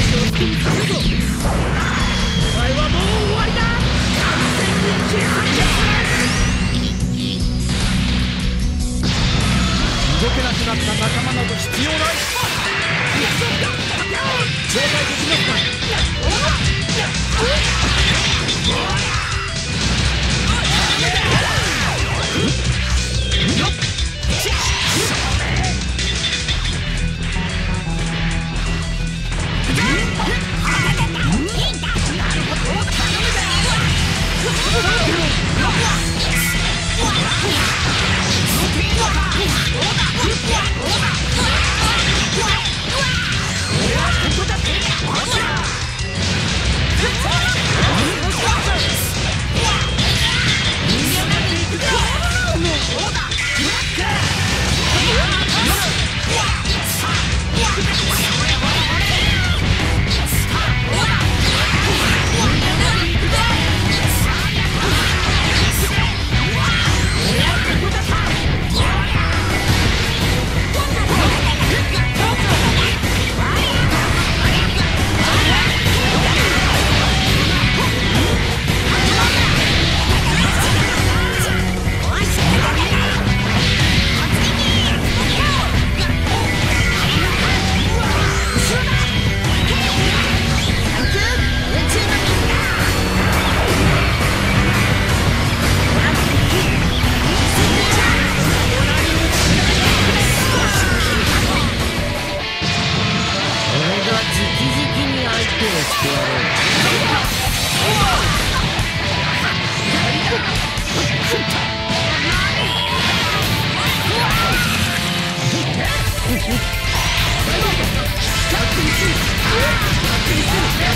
前はもう終わりだ。動けなくなった仲間など必要ない招待できますか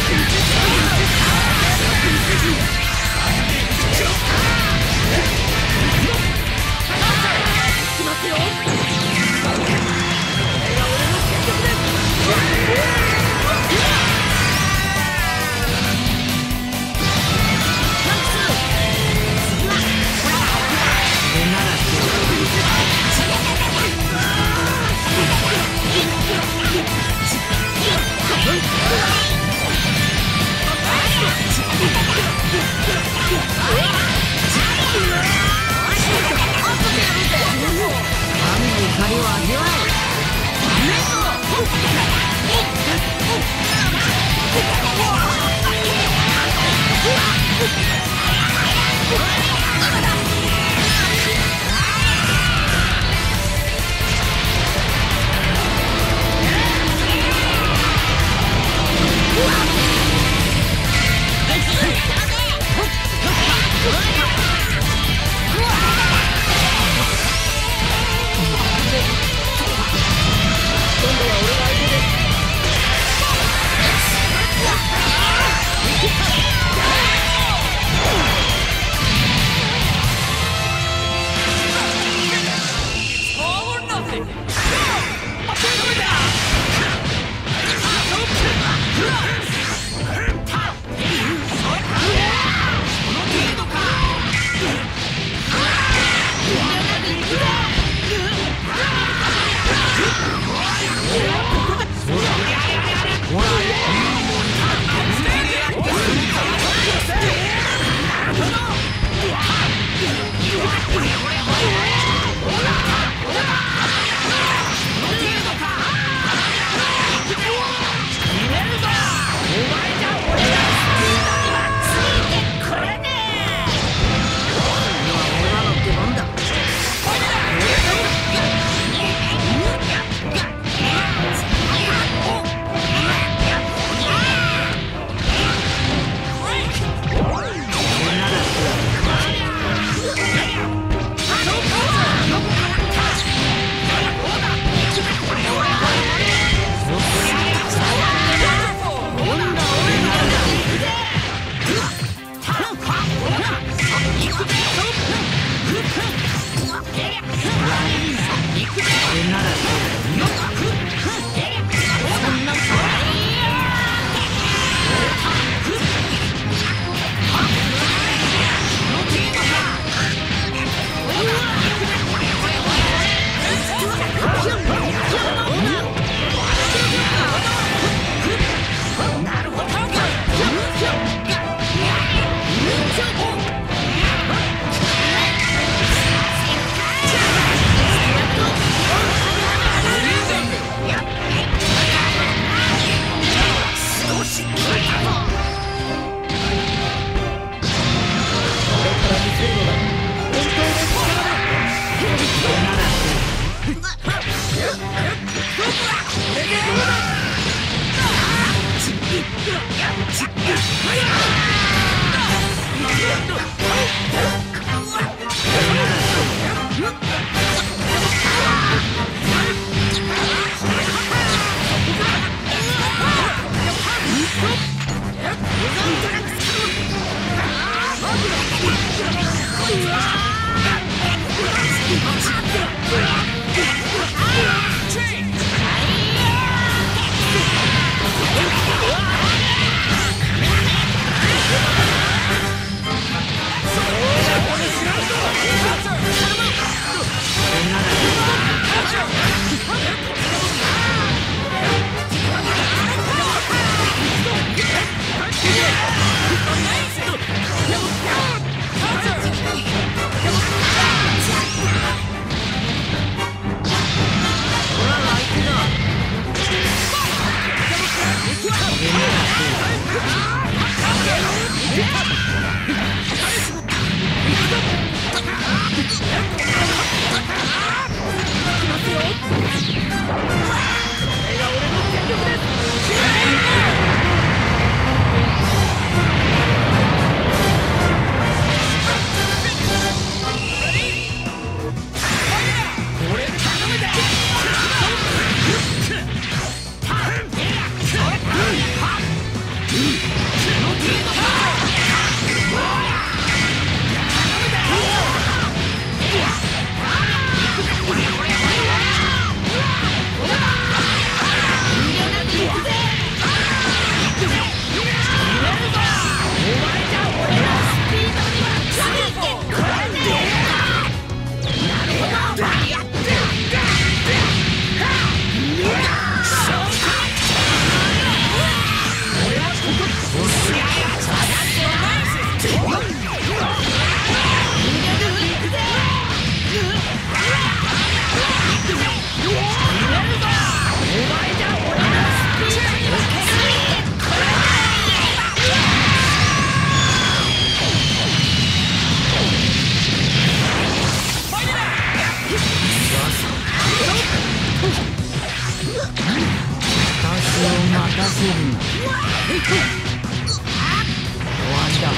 Thank you. 私を任せるわしだ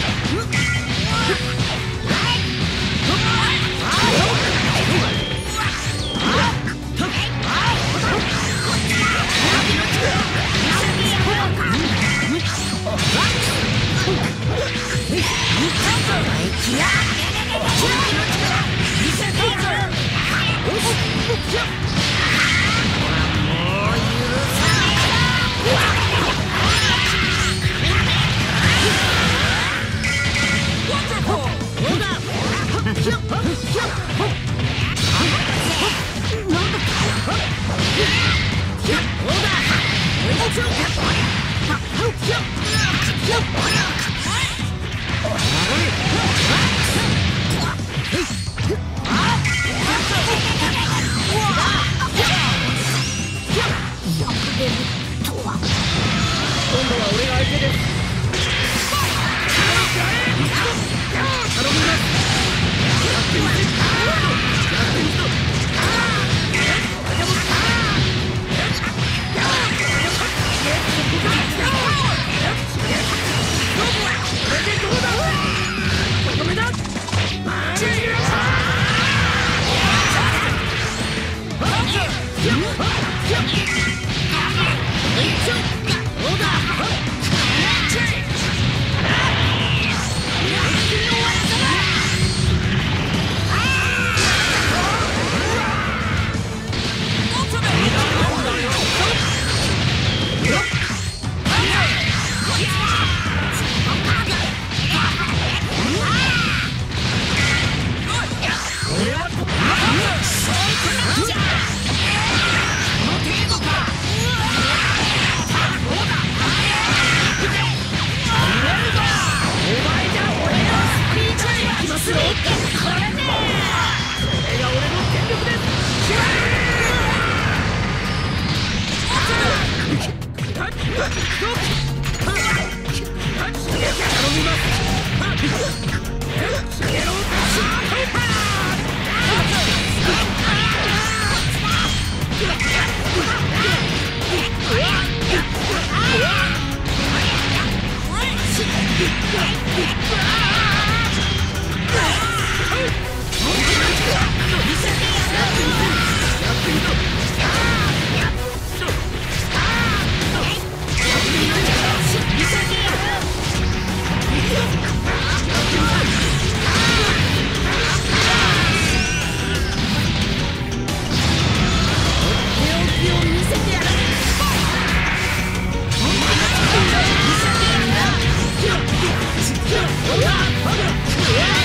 をパクる!